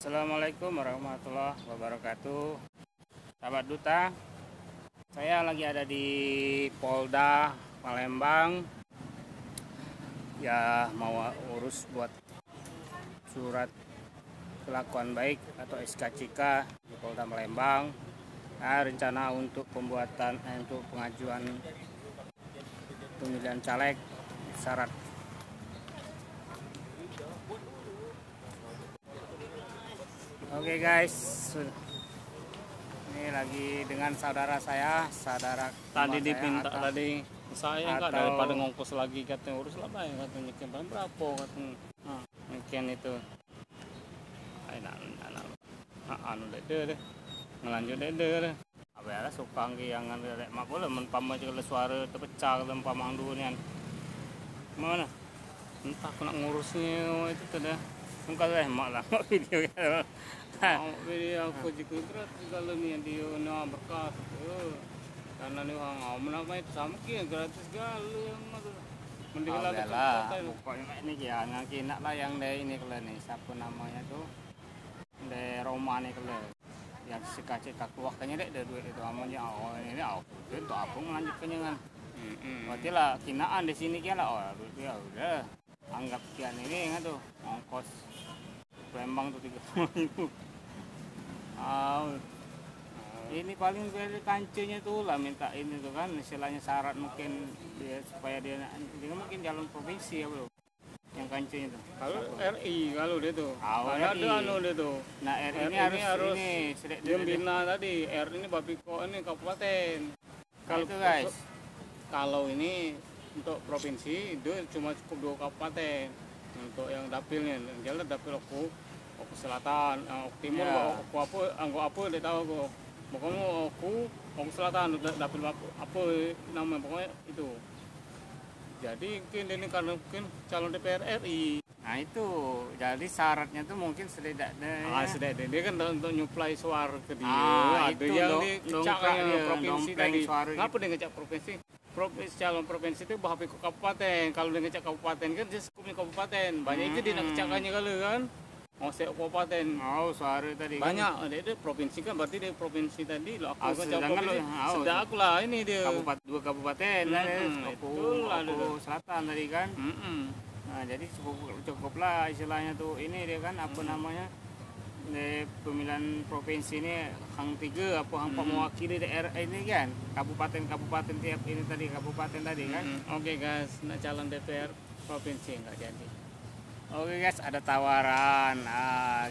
Assalamualaikum warahmatullahi wabarakatuh. Sahabat Duta Saya lagi ada di Polda Palembang. Ya mau urus buat surat kelakuan baik atau SKCK di Polda Palembang. Nah, Rencana untuk pembuatan eh, untuk pengajuan pemilihan caleg syarat Oke guys, ini lagi dengan saudara saya, saudara tadi saya, dipinta Atta. tadi saya nggak Atau- daripada ngongkos lagi katanya urus lah baik katanya paling berapa katanya Ah, Mungkin itu. ay anu anu deh deh deh ngelanjut deh deh deh Apa ya suka yang ngelek mak boleh mempama kalau suara terpecah kalau mempama duluan. Mana? entah aku nak ngurusnya itu tuh dah Muka saya mak lah. Video kan. video aku juga berat kalau nih dia nah berkas tuh karena nih orang mau sama kia gratis galu yang itu mending lah lah, pokoknya ini ya nanti nak lah yang dari ini kalau nih siapa namanya tuh dari Roma nih kalau. Yang si kacik kaku waktunya dek dari duit itu amanya oh ini oh itu untuk aku melanjutkannya kan. Berarti lah kinaan di sini kia lah oh ya udah. Anggap kian ini kan tuh ongkos Palembang tuh tiga puluh ribu. Oh, ini paling dari kancenya tuh lah minta ini tuh kan istilahnya syarat mungkin dia supaya dia dia mungkin jalan provinsi ya bro. Yang kancenya tuh. Kalau RI kalau dia tuh. Oh, ada RI. ada anu dia tuh. Nah R R ini ini harus, harus ini sedek dia bina tadi. R ini Bapiko ini kabupaten. Kalau itu guys. kalau ini untuk provinsi itu cuma cukup dua kabupaten untuk yang dapilnya jalan dapil aku aku selatan eh, aku timur Ya. aku apa aku apa dia tahu aku pokoknya aku aku selatan da- dapil apa, apa namanya pokoknya itu. Jadi mungkin ini karena mungkin calon DPR RI nah itu jadi syaratnya tuh mungkin setidaknya Ah, deh. Dia kan untuk nyuplai suara ke dia. Ah, ada itu yang di provinsi tadi. suara Ngapa dia ngecak provinsi? Provinsi calon provinsi itu bahwa ke kabupaten. Kalau dia ngecak kabupaten kan dia skupnya kabupaten. Banyak itu dia Hmm. kali kan. Mau saya kabupaten. oh suara tadi kan. Banyak. Ada itu provinsi kan berarti dia provinsi tadi lah Ah, aku ngecak sedangkan provinsi. lu- ah, Sedang aku lah ini dia. kabupaten dua kabupaten kan ya. Mm-mm, aku, selatan tadi kan Mm-mm. Nah, jadi cukup cukup lah istilahnya tuh ini dia kan apa namanya di pemilihan provinsi ini hang tiga apa hang Hmm. mewakili daerah ini kan kabupaten-kabupaten tiap ini tadi kabupaten tadi kan. Mm-mm. Oke guys, nak calon DPR provinsi enggak jadi. Oke guys ada tawaran ah,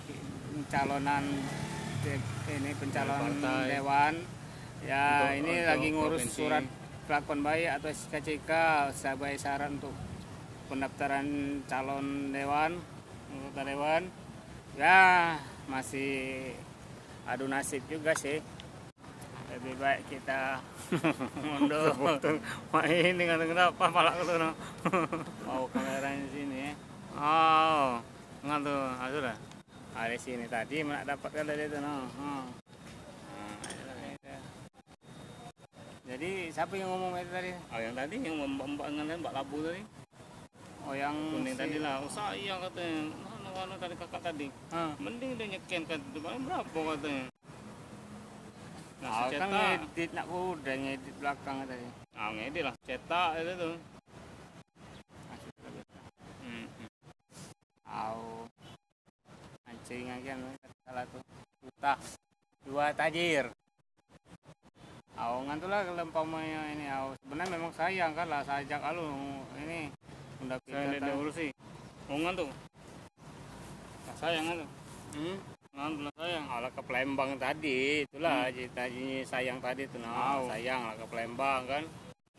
pencalonan de- ini pencalonan Partai. dewan ya Untuk- ini untuk lagi ngurus provinsi. surat kelakuan baik atau SKCK sebagai syarat untuk pendaftaran calon dewan anggota dewan ya masih adu nasib juga sih lebih baik kita mundur ini kan kenapa malah sana? mau kameranya sini ya Oh, nggak tuh, ah, sudah. ada sini tadi mana dapat kalau dia tuh no. Itu. jadi siapa yang ngomong itu tadi Oh yang tadi yang mbak mbak mbak labu tadi, oh yang kuning si- tadi lah. Oh saya katanya, mana mana tadi kakak tadi. Hah. Mending dia nyeken kan itu paling berapa katanya. Nah, Oh, kan ngedit nak udah ngedit belakang tadi ah ngedit lah, cetak itu tuh. Bisa. Hmm. Au. Anjing kan salah tuh. Utah. Dua tajir. Au ngantulah kalau umpamanya ini au sebenarnya memang sayang kan lah sajak alu ini udah Saya udah urusi. Ungan tuh. Nah, sayang tuh. hmm? Tuh sayang. Alah ke Palembang tadi. Itulah ceritanya sayang tadi tuh nah, Au. sayang lah ke Palembang kan?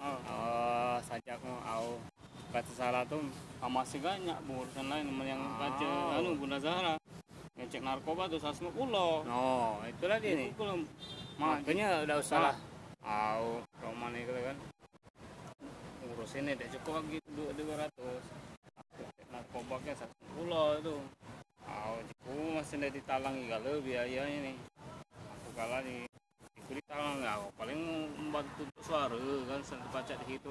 Oh, oh sajak mau au. Kata salah tuh. Ah, masih banyak urusan lain yang Oh. baca. Anu Bunda Zahra. Ngecek narkoba tuh 150 no itulah dia nih. Makanya udah usah lah. Au roman itu kan ini deh cukup lagi dua dua ratus narkoba kan satu pulau itu au aku masih ada ditalangi kalau biayanya nih aku kalah di itu ditalang nggak aku paling membantu untuk suara kan sampai pajak di situ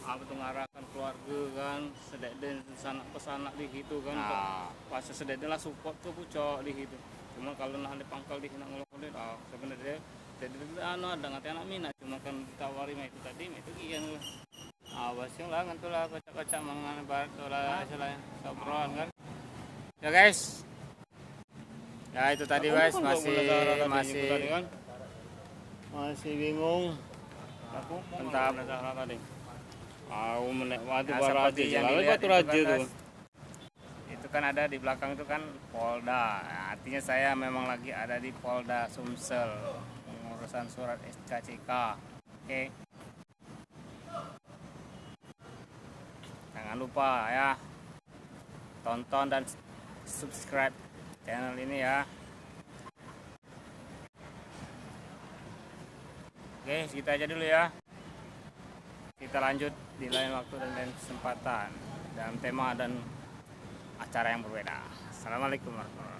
apa tuh ngarahkan keluarga kan sedek dan sanak pesanak di situ kan Nah, pas sedek lah support tuh pucok di situ cuma kalau nak ada pangkal di sini ngelok kulit ah sebenarnya jadi anu ada nggak anak minat cuma kan ditawari mah itu tadi mah itu kian lah awas yang lah ngantul lah kocak-kocak mangan barat lah istilahnya sobron kan. Ya guys. Ya itu tadi guys kan masih masih kan masih bingung. Entah. tadi aku menikmati Nah, raja jalan itu raja kan, tuh guys. Itu kan ada di belakang itu kan Polda. Nah, artinya saya memang lagi ada di Polda Sumsel pengurusan surat SKCK. Oke. Jangan lupa ya tonton dan subscribe channel ini ya. Oke, segitu aja dulu ya. Kita lanjut di lain waktu dan lain kesempatan dalam tema dan acara yang berbeda. Assalamualaikum warahmatullahi.